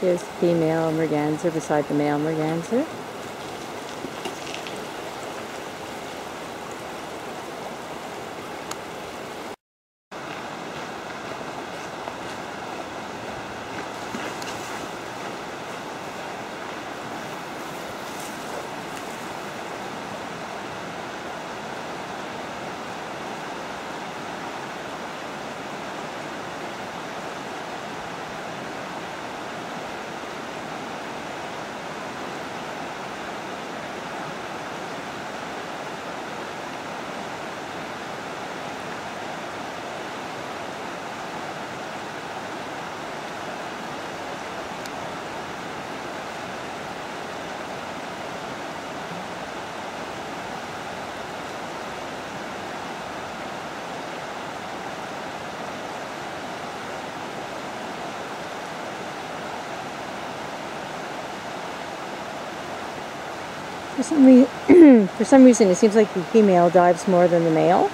Here's the female merganser beside the male merganser. For some, re- for some reason, it seems like the female dives more than the male.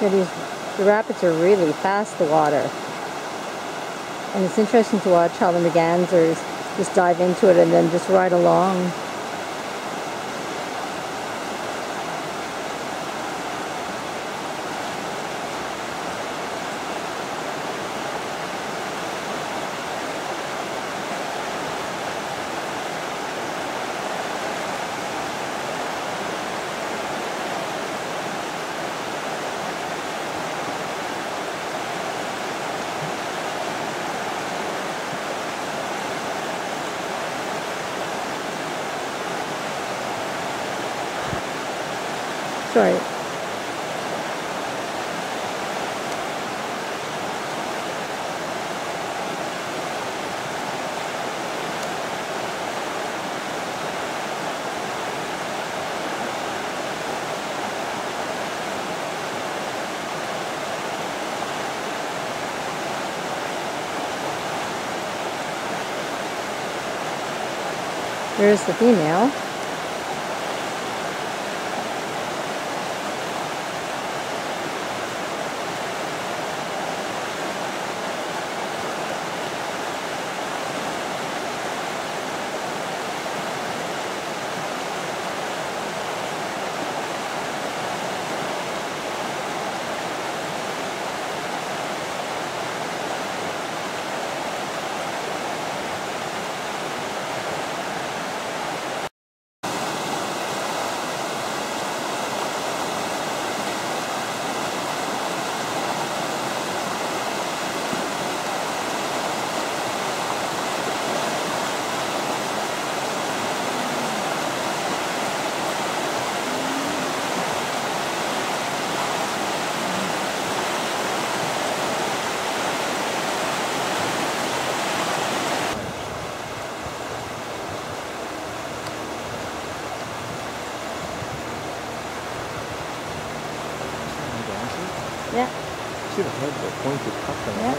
Yeah, these the rapids are really fast, the water. And it's interesting to watch how the mergansers just dive into it and then just ride along. Sorry. There's the female. Yeah. See the head, the pointed cup on Yeah.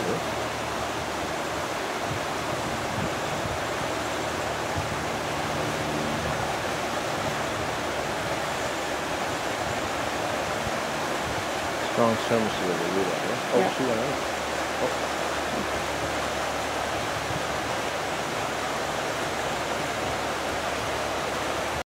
Strong swimmer, she was a leader. Yeah? Oh, Yeah. she went out. Oh.